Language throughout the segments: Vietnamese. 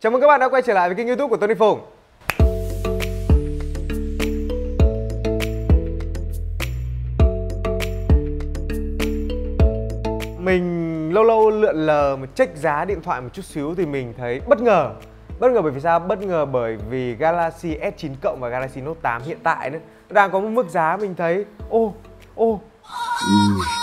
Chào mừng các bạn đã quay trở lại với kênh youtube của Tony Phùng. Mình lâu lâu lượn lờ mà check giá điện thoại một chút xíu thì mình thấy bất ngờ. Bất ngờ bởi vì sao? Bất ngờ bởi vì Galaxy S9 Cộng và Galaxy Note 8 hiện tại nữa đang có một mức giá mình thấy, ô ô. Ô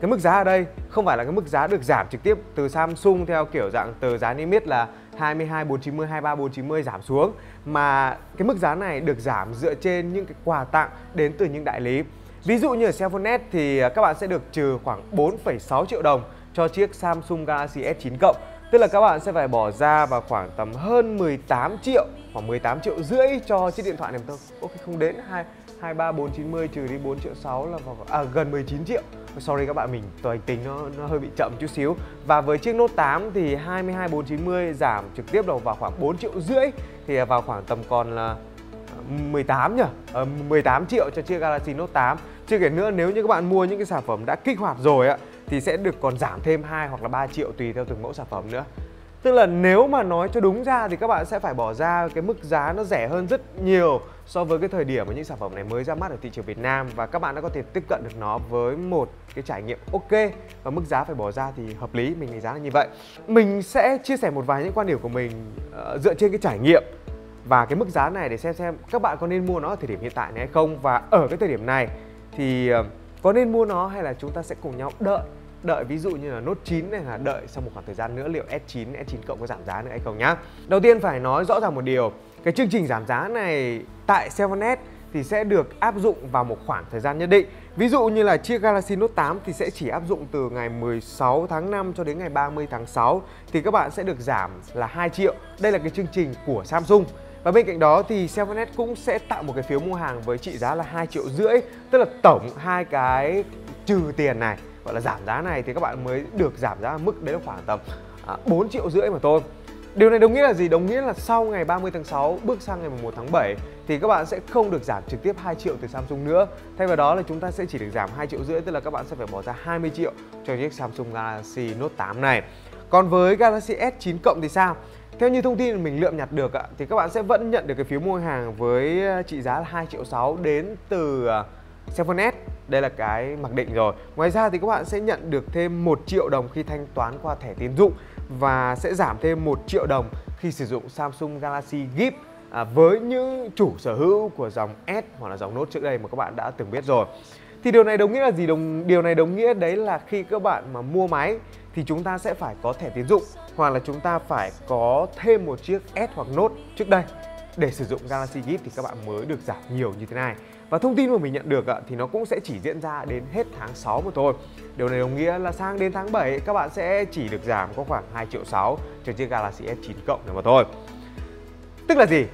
cái mức giá ở đây không phải là cái mức giá được giảm trực tiếp từ Samsung theo kiểu dạng từ giá niêm yết là 22 490 23 490 giảm xuống mà cái mức giá này được giảm dựa trên những cái quà tặng đến từ những đại lý. Ví dụ như ở Cellphone thì à, các bạn sẽ được trừ khoảng 4,6 triệu đồng cho chiếc Samsung Galaxy S9 cộng. Tức là các bạn sẽ phải bỏ ra vào khoảng tầm hơn 18 triệu khoảng 18 triệu rưỡi cho chiếc điện thoại này thôi. Ok không đến 2 23 490 trừ đi 4 triệu 6 là vào à, gần 19 triệu. Sorry các bạn mình tôi tính nó nó hơi bị chậm chút xíu. Và với chiếc Note 8 thì 22 490 giảm trực tiếp đầu vào khoảng 4 triệu rưỡi thì à, vào khoảng tầm còn là à, 18 nhỉ? Ờ, à, 18 triệu cho chiếc Galaxy Note 8. Chưa kể nữa nếu như các bạn mua những cái sản phẩm đã kích hoạt rồi ạ thì sẽ được còn giảm thêm 2 hoặc là 3 triệu tùy theo từng mẫu sản phẩm nữa. Tức là nếu mà nói cho đúng ra thì các bạn sẽ phải bỏ ra cái mức giá nó rẻ hơn rất nhiều so với cái thời điểm mà những sản phẩm này mới ra mắt ở thị trường Việt Nam và các bạn đã có thể tiếp cận được nó với một cái trải nghiệm ok và mức giá phải bỏ ra thì hợp lý mình đánh giá là như vậy. Mình sẽ chia sẻ một vài những quan điểm của mình uh, dựa trên cái trải nghiệm và cái mức giá này để xem xem các bạn có nên mua nó ở thời điểm hiện tại này hay không và ở cái thời điểm này thì uh, có nên mua nó hay là chúng ta sẽ cùng nhau đợi đợi ví dụ như là nốt 9 này là đợi sau một khoảng thời gian nữa liệu S9, S9 cộng có giảm giá nữa hay không nhá. Đầu tiên phải nói rõ ràng một điều, cái chương trình giảm giá này tại 7S thì sẽ được áp dụng vào một khoảng thời gian nhất định. Ví dụ như là chiếc Galaxy Note 8 thì sẽ chỉ áp dụng từ ngày 16 tháng 5 cho đến ngày 30 tháng 6 thì các bạn sẽ được giảm là 2 triệu. Đây là cái chương trình của Samsung. Và bên cạnh đó thì 7S cũng sẽ tạo một cái phiếu mua hàng với trị giá là 2 triệu rưỡi Tức là tổng hai cái trừ tiền này gọi là giảm giá này thì các bạn mới được giảm giá mức đấy là khoảng tầm à, 4 triệu rưỡi mà thôi Điều này đồng nghĩa là gì? Đồng nghĩa là sau ngày 30 tháng 6 bước sang ngày 1 tháng 7 thì các bạn sẽ không được giảm trực tiếp 2 triệu từ Samsung nữa. Thay vào đó là chúng ta sẽ chỉ được giảm 2 triệu rưỡi tức là các bạn sẽ phải bỏ ra 20 triệu cho chiếc Samsung Galaxy Note 8 này. Còn với Galaxy S9 cộng thì sao? Theo như thông tin mình lượm nhặt được thì các bạn sẽ vẫn nhận được cái phiếu mua hàng với à, trị giá là 2 triệu 6 đến từ à, 7S đây là cái mặc định rồi. Ngoài ra thì các bạn sẽ nhận được thêm 1 triệu đồng khi thanh toán qua thẻ tín dụng Và sẽ giảm thêm 1 triệu đồng khi sử dụng Samsung Galaxy Gift à, Với những chủ sở hữu của dòng S hoặc là dòng Note trước đây mà các bạn đã từng biết rồi. Thì điều này đồng nghĩa là gì? Đồng điều này đồng nghĩa đấy là khi các bạn mà mua máy thì chúng ta sẽ phải có thẻ tín dụng hoặc là chúng ta phải có thêm một chiếc S hoặc Note trước đây để sử dụng Galaxy Gift thì các bạn mới được giảm nhiều như thế này. Và thông tin mà mình nhận được thì nó cũng sẽ chỉ diễn ra đến hết tháng 6 mà thôi. Điều này đồng nghĩa là sang đến tháng 7 các bạn sẽ chỉ được giảm có khoảng 2 triệu 6 cho chiếc Galaxy S9 cộng này mà thôi. Tức là gì?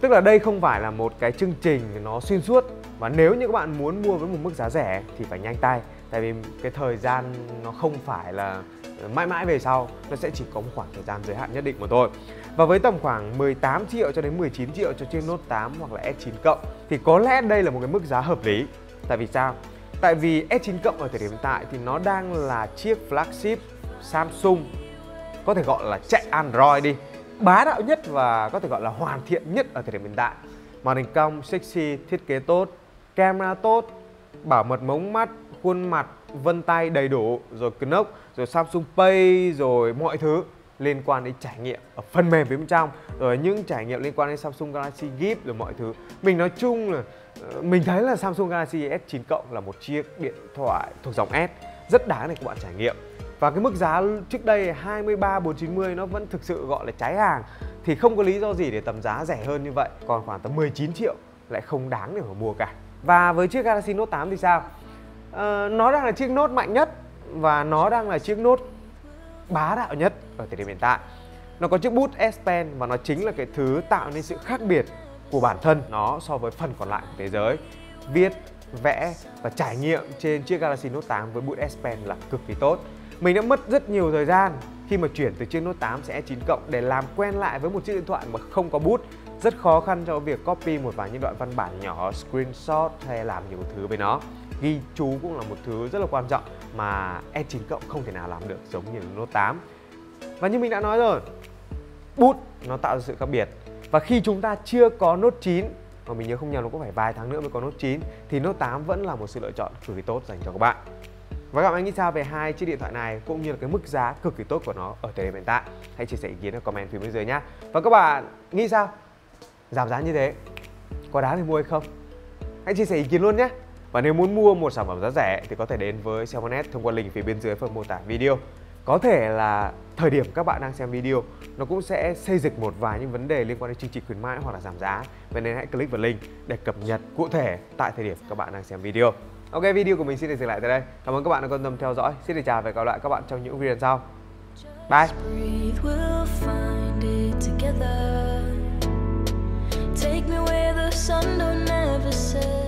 Tức là đây không phải là một cái chương trình nó xuyên suốt và nếu như các bạn muốn mua với một mức giá rẻ thì phải nhanh tay tại vì cái thời gian nó không phải là ờ, mãi mãi về sau, nó sẽ chỉ có một khoảng thời gian giới hạn nhất định mà thôi. Và với tầm khoảng 18 triệu cho đến 19 triệu cho chiếc Note 8 hoặc là S9 cộng thì có lẽ đây là một cái mức giá hợp lý. Tại vì sao? Tại vì S9 cộng ở thời điểm hiện tại thì nó đang là chiếc flagship Samsung, có thể gọi là chạy Android đi, bá đạo nhất và có thể gọi là hoàn thiện nhất ở thời điểm hiện tại. Màn hình cong, sexy, thiết kế tốt, camera tốt bảo mật mống mắt, khuôn mặt, vân tay đầy đủ, rồi knock rồi Samsung Pay, rồi mọi thứ liên quan đến trải nghiệm ở phần mềm phía bên trong, rồi những trải nghiệm liên quan đến Samsung Galaxy Gift rồi mọi thứ. Mình nói chung là ờ, mình thấy là Samsung Galaxy S9 cộng là một chiếc điện thoại thuộc dòng S, rất đáng để các bạn trải nghiệm. Và cái mức giá trước đây 23 490 nó vẫn thực sự gọi là trái hàng, thì không có lý do gì để tầm giá rẻ hơn như vậy, còn khoảng tầm 19 triệu lại không đáng để mà mua cả và với chiếc Galaxy Note 8 thì sao? À, nó đang là chiếc Note mạnh nhất và nó đang là chiếc Note bá đạo nhất ở thời điểm hiện tại. Nó có chiếc bút S Pen và nó chính là cái thứ tạo nên sự khác biệt của bản thân nó so với phần còn lại của thế giới. Viết vẽ và trải nghiệm trên chiếc Galaxy Note 8 với bút S Pen là cực kỳ tốt. Mình đã mất rất nhiều thời gian khi mà chuyển từ chiếc Note 8 sẽ 9 cộng để làm quen lại với một chiếc điện thoại mà không có bút, rất khó khăn cho việc copy một vài những đoạn văn bản nhỏ, screenshot hay làm nhiều thứ với nó. Ghi chú cũng là một thứ rất là quan trọng mà E9 cộng không thể nào làm được giống như Note 8 và như mình đã nói rồi, bút nó tạo ra sự khác biệt. Và khi chúng ta chưa có Note 9 mà mình nhớ không nhầm nó có phải vài tháng nữa mới có Note 9 thì Note 8 vẫn là một sự lựa chọn cực kỳ tốt dành cho các bạn và các bạn nghĩ sao về hai chiếc điện thoại này cũng như là cái mức giá cực kỳ tốt của nó ở thời điểm hiện tại? Hãy chia sẻ ý kiến ở comment phía bên dưới nhé. Và các bạn nghĩ sao? Giảm giá như thế, có đáng để mua hay không? Hãy chia sẻ ý kiến luôn nhé. Và nếu muốn mua một sản phẩm giá rẻ thì có thể đến với Xiaomonet thông qua link phía bên dưới phần mô tả video. Có thể là thời điểm các bạn đang xem video, nó cũng sẽ xây dựng một vài những vấn đề liên quan đến chương trình khuyến mãi hoặc là giảm giá. Vậy nên hãy click vào link để cập nhật cụ thể tại thời điểm các bạn đang xem video. Ok, video của mình xin được dừng lại tại đây. Cảm ơn các bạn đã quan tâm theo dõi. Xin được chào và hẹn gặp lại các bạn trong những video sau. Bye. Take me where the sun don't ever set